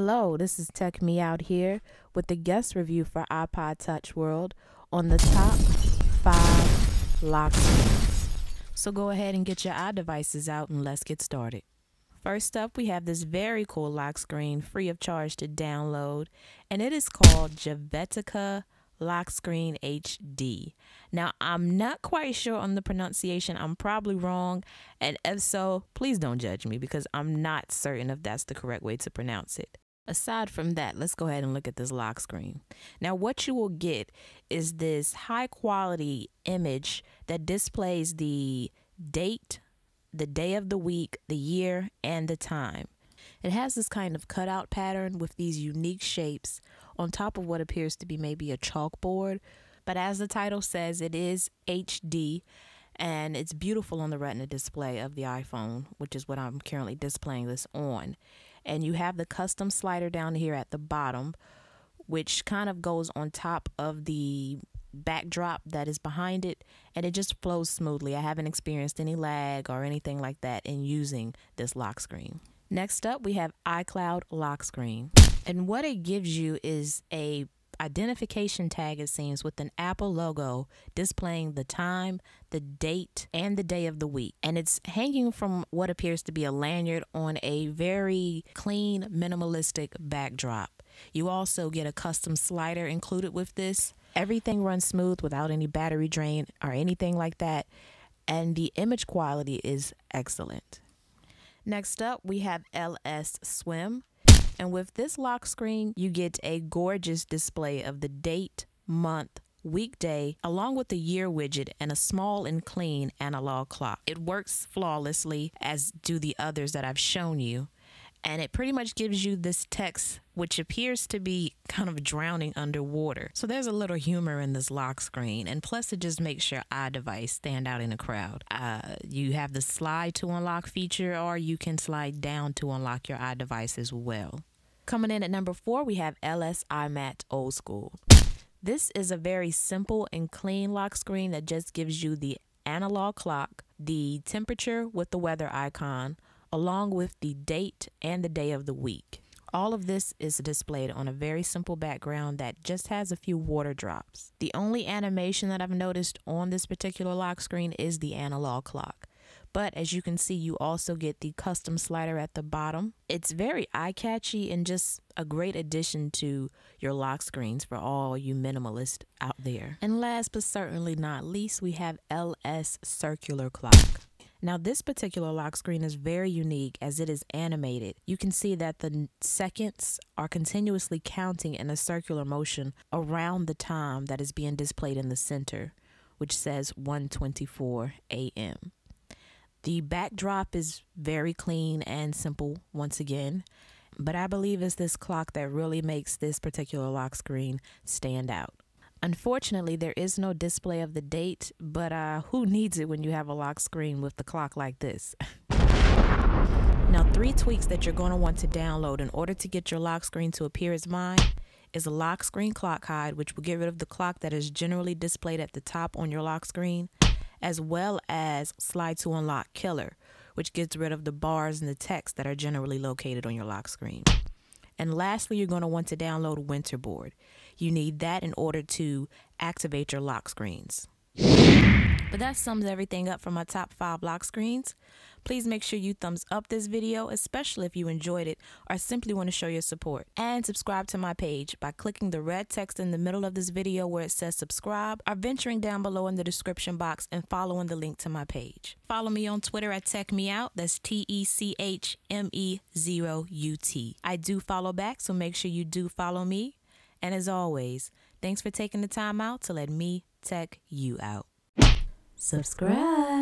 Hello, this is Tech Me Out here with the guest review for iPod Touch World on the top five lock screens. So go ahead and get your iDevices out and let's get started. First up, we have this very cool lock screen free of charge to download, and it is called Jkyvetica lock screen HD. Now, I'm not quite sure on the pronunciation. I'm probably wrong. And if so, please don't judge me because I'm not certain if that's the correct way to pronounce it. Aside from that, let's go ahead and look at this lock screen. Now, what you will get is this high quality image that displays the date, the day of the week, the year, and the time. It has this kind of cutout pattern with these unique shapes on top of what appears to be maybe a chalkboard. But as the title says, it is HD and it's beautiful on the retina display of the iPhone, which is what I'm currently displaying this on. And you have the custom slider down here at the bottom, which kind of goes on top of the backdrop that is behind it and it just flows smoothly. I haven't experienced any lag or anything like that in using this lock screen. Next up, we have iCloud lock screen. And what it gives you is a identification tag it seems with an Apple logo displaying the time, the date, and the day of the week. And it's hanging from what appears to be a lanyard on a very clean, minimalistic backdrop. You also get a custom slider included with this. Everything runs smooth without any battery drain or anything like that. And the image quality is excellent. Next up, we have LS Swim. And with this lock screen, you get a gorgeous display of the date, month, weekday, along with the year widget and a small and clean analog clock. It works flawlessly, as do the others that I've shown you and it pretty much gives you this text which appears to be kind of drowning underwater. So there's a little humor in this lock screen, and plus it just makes your iDevice stand out in a crowd. Uh, you have the slide to unlock feature, or you can slide down to unlock your iDevice as well. Coming in at number four, we have LS iMatte Old School. This is a very simple and clean lock screen that just gives you the analog clock, the temperature with the weather icon, along with the date and the day of the week. All of this is displayed on a very simple background that just has a few water drops. The only animation that I've noticed on this particular lock screen is the analog clock. But as you can see, you also get the custom slider at the bottom. It's very eye catchy and just a great addition to your lock screens for all you minimalists out there. And last but certainly not least, we have LS Circular Clock. Now, this particular lock screen is very unique as it is animated. You can see that the seconds are continuously counting in a circular motion around the time that is being displayed in the center, which says 1:24 a.m. The backdrop is very clean and simple once again, but I believe it's this clock that really makes this particular lock screen stand out. Unfortunately, there is no display of the date, but uh, who needs it when you have a lock screen with the clock like this? now, three tweaks that you're going to want to download in order to get your lock screen to appear as mine is a lock screen clock hide, which will get rid of the clock that is generally displayed at the top on your lock screen, as well as slide to unlock killer, which gets rid of the bars and the text that are generally located on your lock screen. And lastly, you're going to want to download Winterboard. You need that in order to activate your lock screens. But that sums everything up for my top five lock screens. Please make sure you thumbs up this video, especially if you enjoyed it or simply want to show your support. And subscribe to my page by clicking the red text in the middle of this video where it says subscribe or venturing down below in the description box and following the link to my page. Follow me on Twitter at TechMeOut. That's T E C H M E 0 U T. I do follow back, so make sure you do follow me. And as always, thanks for taking the time out to let me tech you out. Subscribe.